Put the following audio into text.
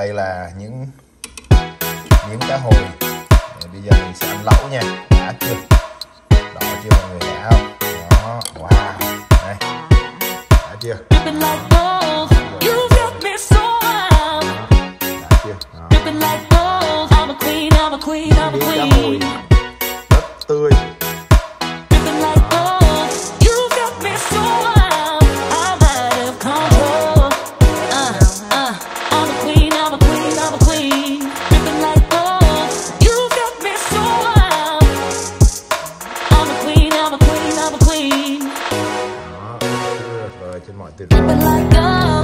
đây là những những cá hồi. Rồi bây giờ mình sẽ ăn lẩu nha. Đã chưa? Đỏ chưa mọi người đã không? Đó wow. Đây. Đã chưa? Đã chưa? Đó. miếng cá hồi. it might be.